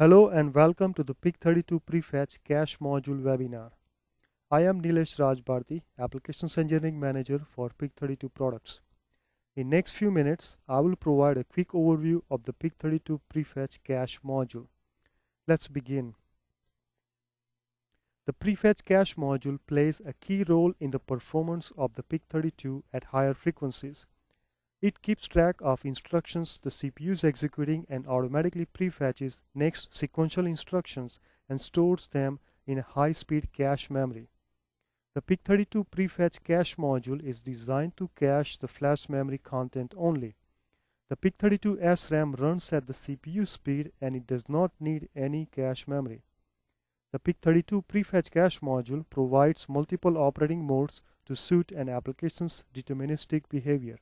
Hello and welcome to the PIC32 Prefetch Cache Module webinar. I am Nilesh Rajbharti, Applications Engineering Manager for PIC32 products. In next few minutes, I will provide a quick overview of the PIC32 Prefetch Cache module. Let's begin. The Prefetch Cache module plays a key role in the performance of the PIC32 at higher frequencies. It keeps track of instructions the CPU is executing and automatically prefetches next sequential instructions and stores them in a high-speed cache memory. The PIC32 prefetch cache module is designed to cache the flash memory content only. The PIC32 SRAM runs at the CPU speed and it does not need any cache memory. The PIC32 prefetch cache module provides multiple operating modes to suit an application's deterministic behavior.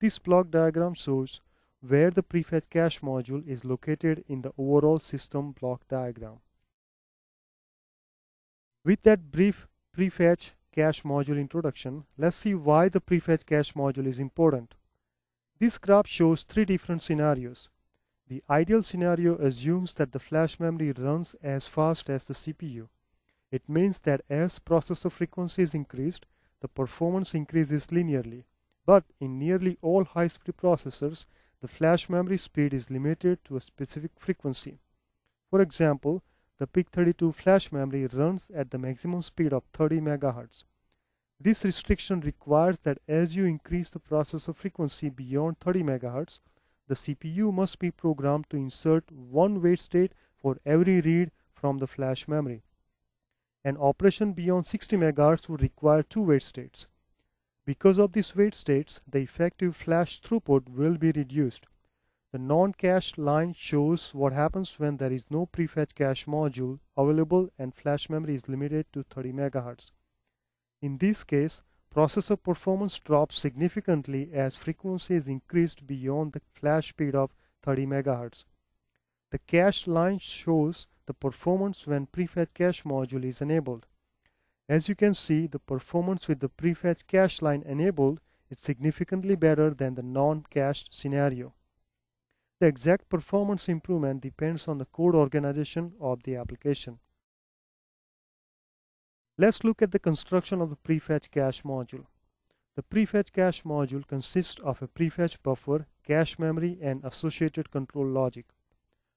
This block diagram shows where the prefetch cache module is located in the overall system block diagram. With that brief prefetch cache module introduction, let's see why the prefetch cache module is important. This graph shows three different scenarios. The ideal scenario assumes that the flash memory runs as fast as the CPU. It means that as processor frequency is increased, the performance increases linearly. But in nearly all high-speed processors, the flash memory speed is limited to a specific frequency. For example, the PIC32 flash memory runs at the maximum speed of 30 MHz. This restriction requires that as you increase the processor frequency beyond 30 MHz, the CPU must be programmed to insert one wait state for every read from the flash memory. An operation beyond 60 MHz would require two wait states. Because of these wait states, the effective flash throughput will be reduced. The non-cached line shows what happens when there is no prefetch cache module available and flash memory is limited to 30 MHz. In this case, processor performance drops significantly as frequency is increased beyond the flash speed of 30 MHz. The cached line shows the performance when prefetch cache module is enabled. As you can see, the performance with the prefetch cache line enabled is significantly better than the non-cached scenario. The exact performance improvement depends on the code organization of the application. Let's look at the construction of the prefetch cache module. The prefetch cache module consists of a prefetch buffer, cache memory, and associated control logic.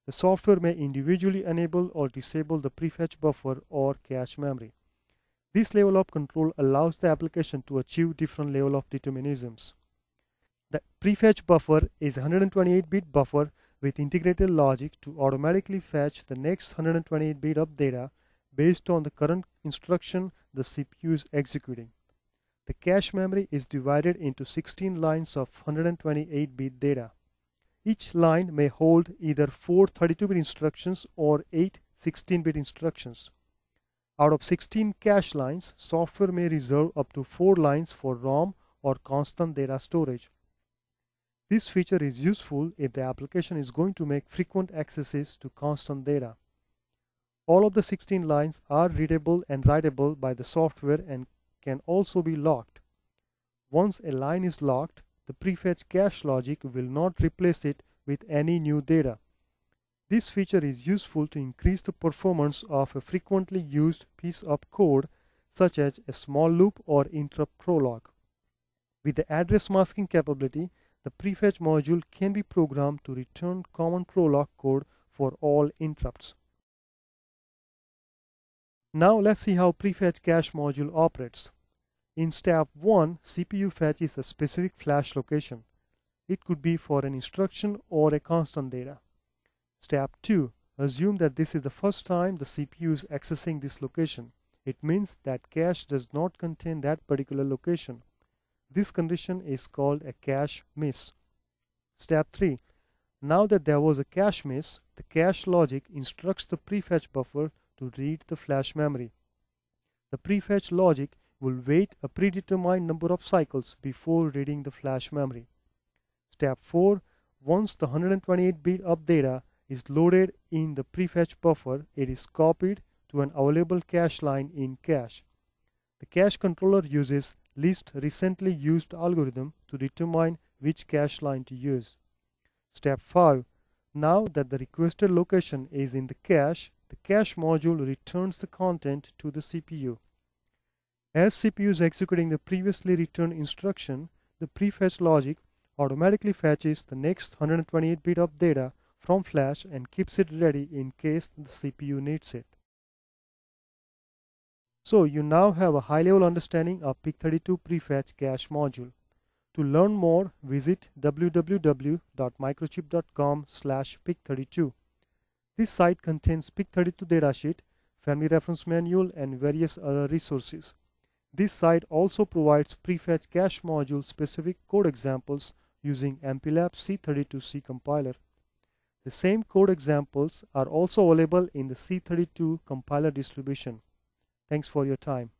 The software may individually enable or disable the prefetch buffer or cache memory. This level of control allows the application to achieve different level of determinisms. The prefetch buffer is a 128-bit buffer with integrated logic to automatically fetch the next 128 bit of data based on the current instruction the CPU is executing. The cache memory is divided into 16 lines of 128-bit data. Each line may hold either 4 32-bit instructions or 8 16-bit instructions. Out of 16 cache lines, software may reserve up to 4 lines for ROM or constant data storage. This feature is useful if the application is going to make frequent accesses to constant data. All of the 16 lines are readable and writable by the software and can also be locked. Once a line is locked, the prefetch cache logic will not replace it with any new data. This feature is useful to increase the performance of a frequently used piece of code such as a small loop or interrupt prolog. With the address masking capability, the prefetch module can be programmed to return common prolog code for all interrupts. Now let's see how prefetch cache module operates. In step 1, CPU fetches a specific flash location. It could be for an instruction or a constant data. Step 2. Assume that this is the first time the CPU is accessing this location. It means that cache does not contain that particular location. This condition is called a cache miss. Step 3. Now that there was a cache miss, the cache logic instructs the prefetch buffer to read the flash memory. The prefetch logic will wait a predetermined number of cycles before reading the flash memory. Step 4. Once the 128-bit of data is loaded in the prefetch buffer, it is copied to an available cache line in cache. The cache controller uses least recently used algorithm to determine which cache line to use. Step 5. Now that the requested location is in the cache, the cache module returns the content to the CPU. As CPU is executing the previously returned instruction, the prefetch logic automatically fetches the next 128 bit of data from flash and keeps it ready in case the CPU needs it. So you now have a high-level understanding of PIC32 prefetch cache module. To learn more, visit www.microchip.com slash PIC32. This site contains PIC32 datasheet, family reference manual, and various other resources. This site also provides prefetch cache module specific code examples using MPLAB C32C compiler. The same code examples are also available in the C32 compiler distribution. Thanks for your time.